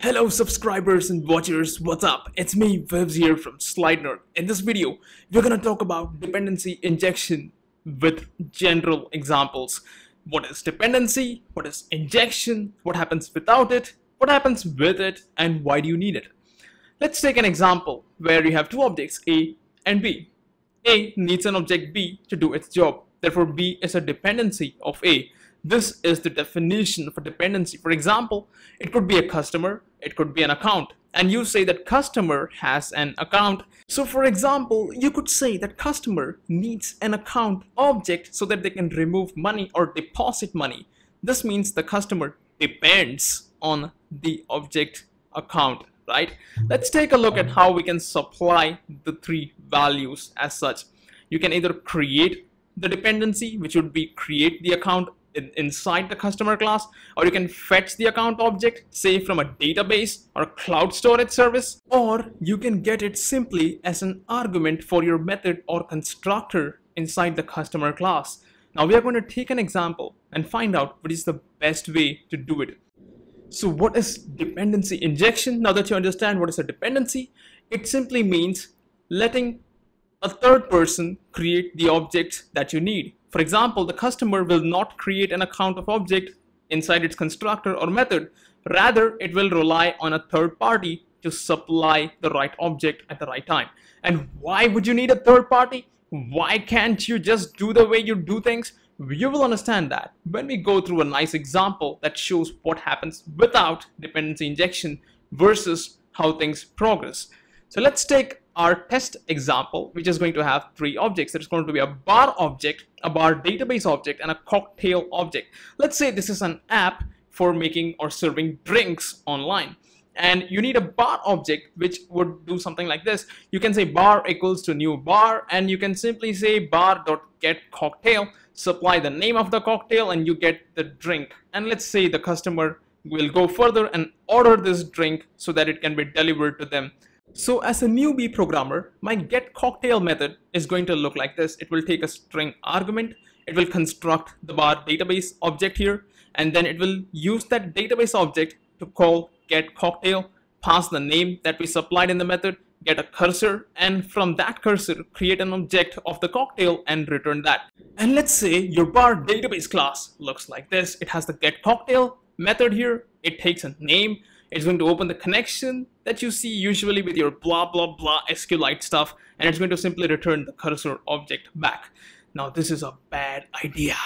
Hello subscribers and watchers, what's up? It's me Vivz here from SlideNerd. In this video, we're gonna talk about dependency injection with general examples. What is dependency? What is injection? What happens without it? What happens with it? And why do you need it? Let's take an example where you have two objects A and B. A needs an object B to do its job. Therefore, B is a dependency of A. This is the definition for dependency. For example, it could be a customer, it could be an account, and you say that customer has an account. So for example, you could say that customer needs an account object so that they can remove money or deposit money. This means the customer depends on the object account, right? Let's take a look at how we can supply the three values as such. You can either create the dependency, which would be create the account in, inside the customer class or you can fetch the account object say from a database or a cloud storage service or you can get it simply as an argument for your method or constructor inside the customer class. Now we are going to take an example and find out what is the best way to do it. So what is dependency injection? Now that you understand what is a dependency, it simply means letting a third person create the object that you need. For example, the customer will not create an account of object inside its constructor or method. Rather, it will rely on a third party to supply the right object at the right time. And why would you need a third party? Why can't you just do the way you do things? You will understand that when we go through a nice example that shows what happens without dependency injection versus how things progress. So let's take our test example, which is going to have three objects. There's going to be a bar object, a bar database object, and a cocktail object. Let's say this is an app for making or serving drinks online. And you need a bar object which would do something like this. You can say bar equals to new bar, and you can simply say bar dot get cocktail, supply the name of the cocktail, and you get the drink. And let's say the customer will go further and order this drink so that it can be delivered to them so as a newbie programmer, my get cocktail method is going to look like this. It will take a string argument, it will construct the bar database object here, and then it will use that database object to call get cocktail, pass the name that we supplied in the method, get a cursor, and from that cursor, create an object of the cocktail and return that. And let's say your bar database class looks like this. It has the get cocktail method here. It takes a name, it's going to open the connection that you see usually with your blah blah blah SQLite stuff and it's going to simply return the cursor object back. Now this is a bad idea.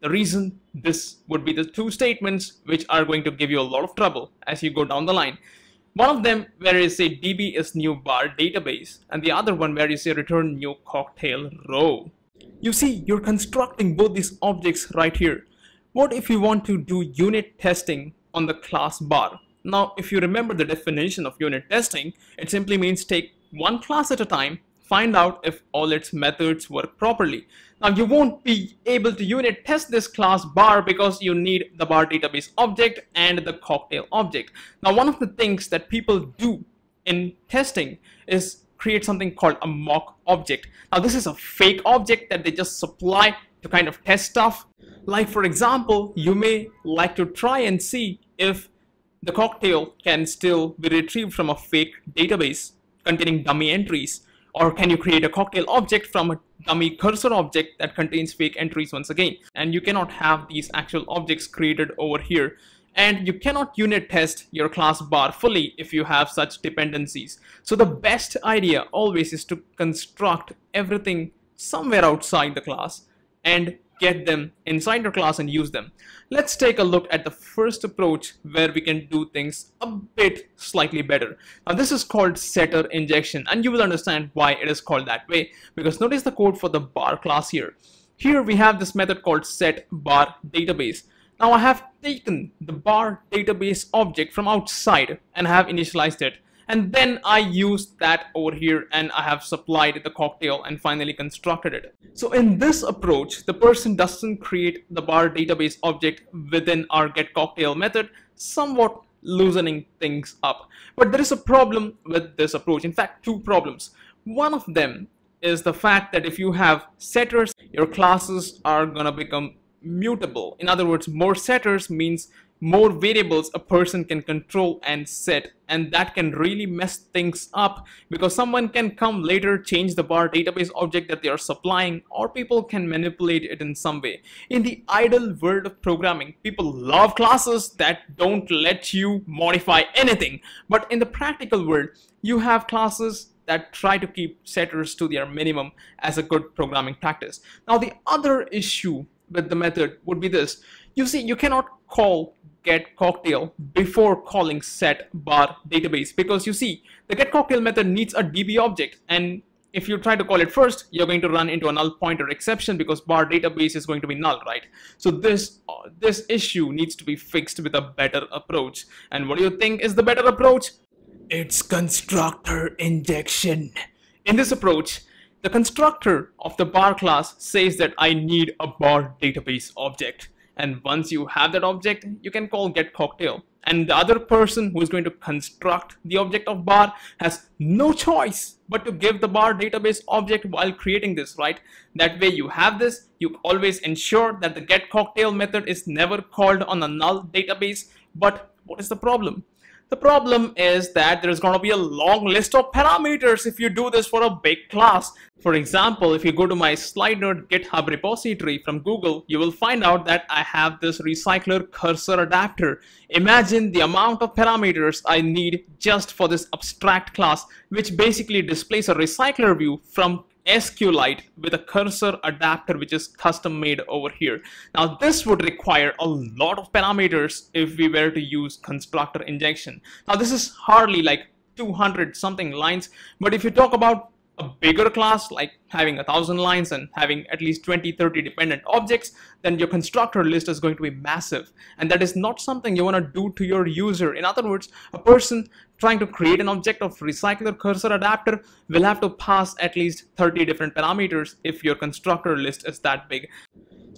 The reason this would be the two statements which are going to give you a lot of trouble as you go down the line. One of them where you say db is new bar database and the other one where you say return new cocktail row. You see, you're constructing both these objects right here. What if you want to do unit testing on the class bar? Now, if you remember the definition of unit testing, it simply means take one class at a time, find out if all its methods work properly. Now, you won't be able to unit test this class bar because you need the bar database object and the cocktail object. Now, one of the things that people do in testing is create something called a mock object. Now, this is a fake object that they just supply to kind of test stuff. Like, for example, you may like to try and see if the cocktail can still be retrieved from a fake database containing dummy entries or can you create a cocktail object from a dummy cursor object that contains fake entries once again? And you cannot have these actual objects created over here. And you cannot unit test your class bar fully if you have such dependencies. So the best idea always is to construct everything somewhere outside the class and get them inside your class and use them. Let's take a look at the first approach where we can do things a bit slightly better. Now this is called setter injection and you will understand why it is called that way because notice the code for the bar class here. Here we have this method called set bar database. Now I have taken the bar database object from outside and have initialized it and then I used that over here and I have supplied the cocktail and finally constructed it. So in this approach, the person doesn't create the bar database object within our get cocktail method, somewhat loosening things up. But there is a problem with this approach. In fact, two problems. One of them is the fact that if you have setters, your classes are gonna become mutable. In other words, more setters means more variables a person can control and set and that can really mess things up because someone can come later change the bar database object that they are supplying or people can manipulate it in some way. In the idle world of programming, people love classes that don't let you modify anything. But in the practical world, you have classes that try to keep setters to their minimum as a good programming practice. Now the other issue with the method would be this. You see, you cannot call get cocktail before calling set bar database because you see the get cocktail method needs a db object. And if you try to call it first you're going to run into a null pointer exception because bar database is going to be null right? So this uh, this issue needs to be fixed with a better approach. And what do you think is the better approach? It's constructor injection. In this approach the constructor of the bar class says that I need a bar database object and once you have that object you can call get cocktail. And the other person who is going to construct the object of bar has no choice but to give the bar database object while creating this right? That way you have this you always ensure that the get cocktail method is never called on a null database. But what is the problem the problem is that there's going to be a long list of parameters if you do this for a big class. For example, if you go to my SlideNerd GitHub repository from Google, you will find out that I have this recycler cursor adapter. Imagine the amount of parameters I need just for this abstract class, which basically displays a recycler view from SQLite with a cursor adapter which is custom made over here. Now this would require a lot of parameters if we were to use constructor injection. Now this is hardly like 200 something lines but if you talk about a bigger class like having a thousand lines and having at least 20 30 dependent objects then your constructor list is going to be massive. And that is not something you want to do to your user. In other words a person trying to create an object of recycler cursor adapter will have to pass at least 30 different parameters if your constructor list is that big.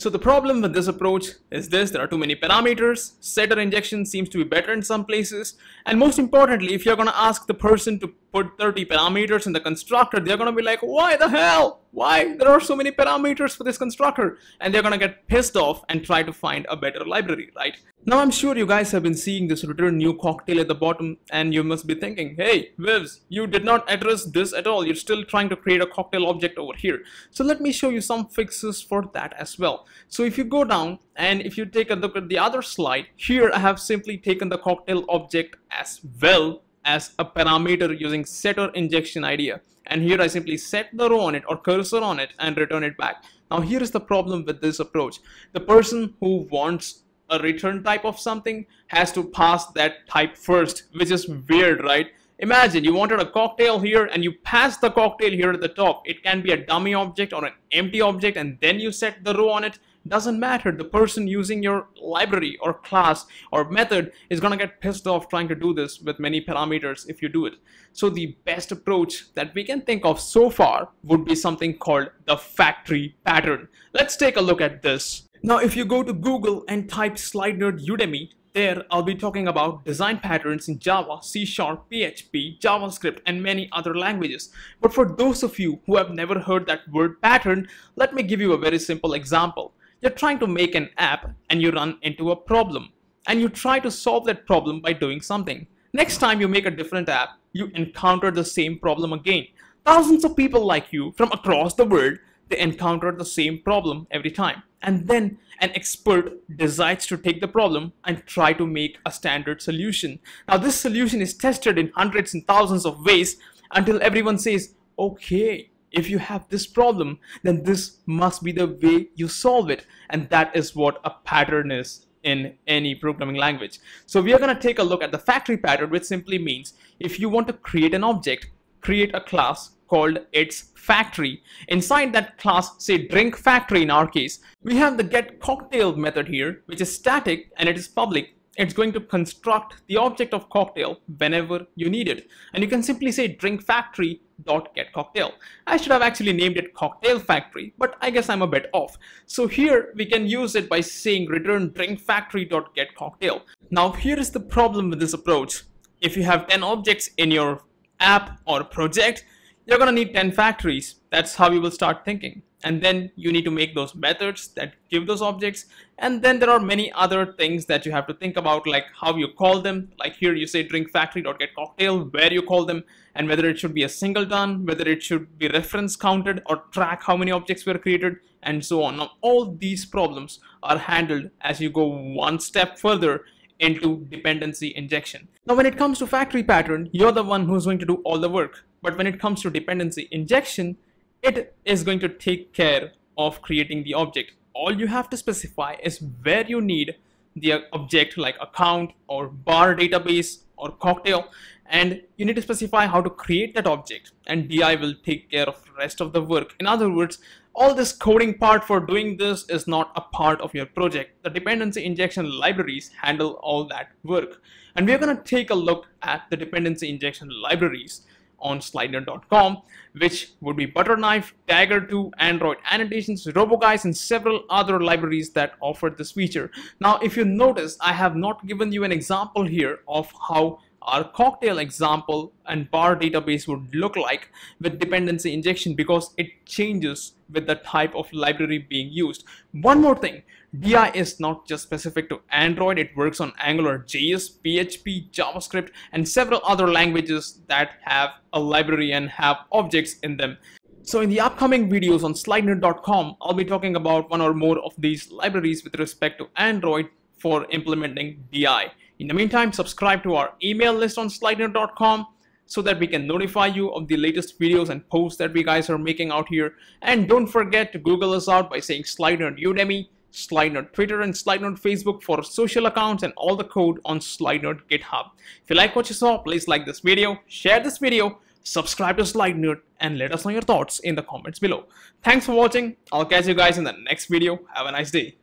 So the problem with this approach is this, there are too many parameters, setter injection seems to be better in some places, and most importantly, if you're gonna ask the person to put 30 parameters in the constructor, they're gonna be like, why the hell? Why? There are so many parameters for this constructor. And they're gonna get pissed off and try to find a better library, right? Now I'm sure you guys have been seeing this return new cocktail at the bottom and you must be thinking, hey, Vivz, you did not address this at all. You're still trying to create a cocktail object over here. So let me show you some fixes for that as well. So if you go down and if you take a look at the other slide, here I have simply taken the cocktail object as well as a parameter using setter injection idea. And here I simply set the row on it or cursor on it and return it back. Now here is the problem with this approach. The person who wants a return type of something has to pass that type first, which is weird, right? Imagine you wanted a cocktail here and you pass the cocktail here at the top. It can be a dummy object or an empty object and then you set the row on it doesn't matter the person using your library or class or method is gonna get pissed off trying to do this with many parameters if you do it so the best approach that we can think of so far would be something called the factory pattern let's take a look at this now if you go to google and type SlideNerd udemy there, I'll be talking about design patterns in Java, C Sharp, PHP, JavaScript, and many other languages. But for those of you who have never heard that word pattern, let me give you a very simple example. You're trying to make an app and you run into a problem and you try to solve that problem by doing something. Next time you make a different app, you encounter the same problem again. Thousands of people like you from across the world, they encounter the same problem every time. And then an expert decides to take the problem and try to make a standard solution. Now this solution is tested in hundreds and thousands of ways until everyone says, okay, if you have this problem, then this must be the way you solve it. And that is what a pattern is in any programming language. So we are going to take a look at the factory pattern, which simply means if you want to create an object, create a class called its factory. Inside that class, say drink factory in our case, we have the get cocktail method here, which is static and it is public it's going to construct the object of cocktail whenever you need it. And you can simply say drink factory dot get cocktail. I should have actually named it cocktail factory, but I guess I'm a bit off. So here we can use it by saying return drink factory dot get cocktail. Now here is the problem with this approach. If you have 10 objects in your app or project, you're gonna need 10 factories. That's how you will start thinking. And then you need to make those methods that give those objects and then there are many other things that you have to think about like how you call them like here you say drink factory.get cocktail where you call them and whether it should be a singleton whether it should be reference counted or track how many objects were created and so on now all these problems are handled as you go one step further into dependency injection. Now when it comes to factory pattern, you're the one who's going to do all the work. But when it comes to dependency injection, it is going to take care of creating the object. All you have to specify is where you need the object like account or bar database or cocktail and you need to specify how to create that object and DI will take care of rest of the work. In other words, all this coding part for doing this is not a part of your project. The dependency injection libraries handle all that work. And we're going to take a look at the dependency injection libraries on slidenerd.com, which would be Butterknife, Dagger2, Android Annotations, RoboGuice, and several other libraries that offer this feature. Now, if you notice, I have not given you an example here of how our cocktail example and bar database would look like with dependency injection because it changes with the type of library being used. One more thing, DI is not just specific to Android, it works on Angular JS, PHP, JavaScript, and several other languages that have a library and have objects in them. So in the upcoming videos on slidenerd.com, I'll be talking about one or more of these libraries with respect to Android for implementing DI. In the meantime, subscribe to our email list on slidenerd.com so that we can notify you of the latest videos and posts that we guys are making out here. And don't forget to Google us out by saying Slidenerd Udemy, Slidenerd Twitter, and Slidenerd Facebook for social accounts and all the code on Slidenerd GitHub. If you like what you saw, please like this video, share this video, subscribe to Slidenerd, and let us know your thoughts in the comments below. Thanks for watching. I'll catch you guys in the next video. Have a nice day.